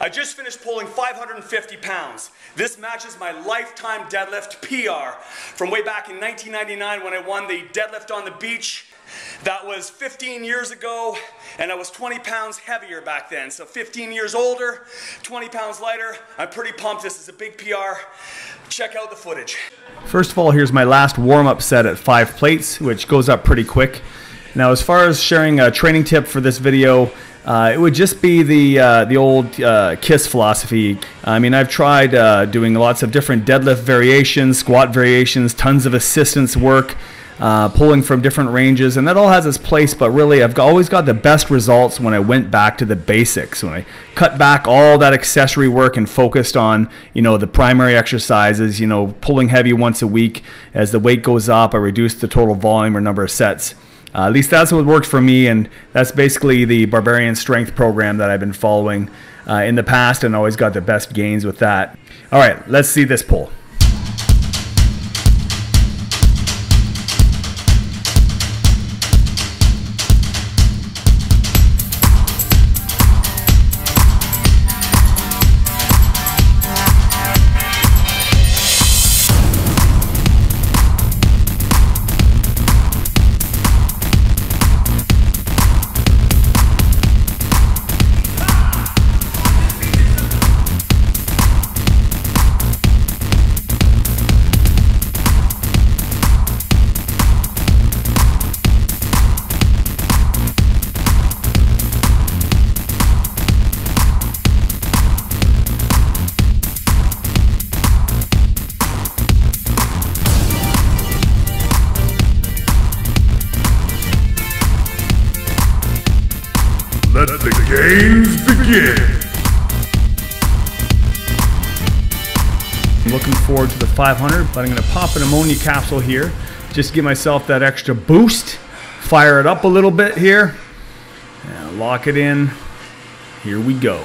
I just finished pulling 550 pounds. This matches my lifetime deadlift PR from way back in 1999 when I won the deadlift on the beach. That was 15 years ago, and I was 20 pounds heavier back then. So 15 years older, 20 pounds lighter. I'm pretty pumped. This is a big PR. Check out the footage. First of all, here's my last warm-up set at five plates, which goes up pretty quick. Now, as far as sharing a training tip for this video, uh, it would just be the uh, the old uh, KISS philosophy. I mean, I've tried uh, doing lots of different deadlift variations, squat variations, tons of assistance work, uh, pulling from different ranges, and that all has its place. But really, I've always got the best results when I went back to the basics. When I cut back all that accessory work and focused on you know the primary exercises. You know, pulling heavy once a week. As the weight goes up, I reduce the total volume or number of sets. Uh, at least that's what worked for me, and that's basically the Barbarian Strength program that I've been following uh, in the past and always got the best gains with that. All right, let's see this pull. Let the games begin. I'm looking forward to the 500, but I'm going to pop an ammonia capsule here. Just give myself that extra boost. Fire it up a little bit here. And lock it in. Here we go.